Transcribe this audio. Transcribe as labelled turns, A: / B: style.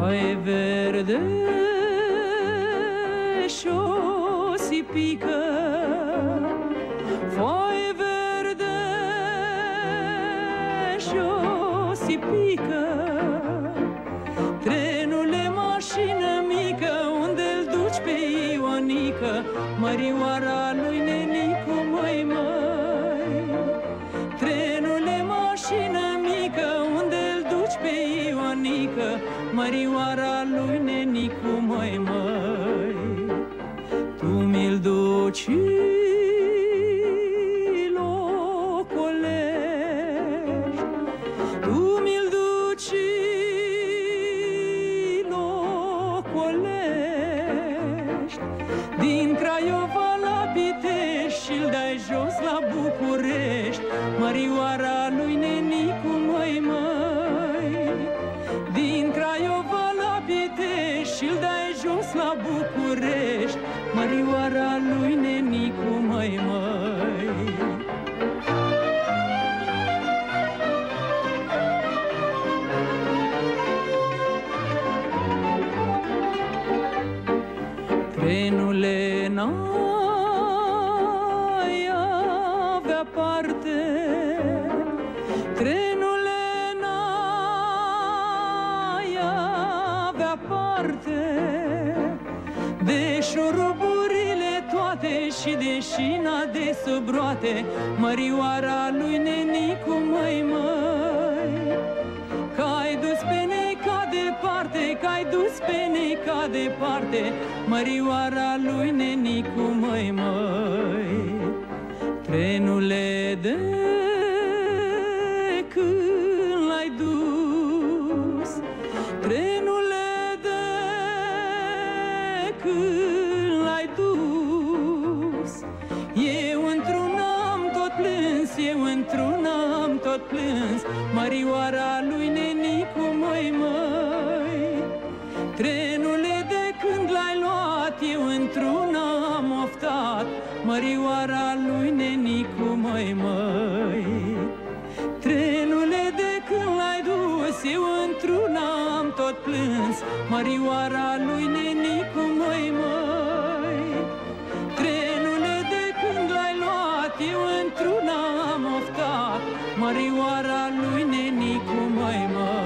A: Foaie verde și o sipică. Foaie verde și o sipică. Trenule, mașină mică, unde-l duci pe Ionică Mărioara lui Nenicu, măi, măi. Trenule, mașină mică, unde-l duci pe Ionică Mărioara lui Nenicu, măi, măi Tu mi-l duci locolești. Tu mi-l duci locolești. Din Craiova la Pitești Și-l dai jos la București. Mărioara lui Nenicu, Pitești Și-l dai jos la București Mărioara lui Nenicu, măi, măi. Trenule n-ai avea parte. Trenule avea parte De șuruburile toate și de șina de sub roate Mărioara lui Nenicu, măi, măi. Că-ai dus pe neca departe, că-ai dus pe neca departe Mărioara lui Nenicu, măi, măi. Trenule de când l-ai dus? Trenule tot plâns Mărioara lui Nenicu, măi, măi. Trenule de când l-ai luat, eu într-un am oftat Mărioara lui Nenicu, măi, măi. Trenule de când l-ai dus, eu într-un am tot plâns Mărioara lui Nenicu, măi, măi Mărioara lui Nenicu, mai mare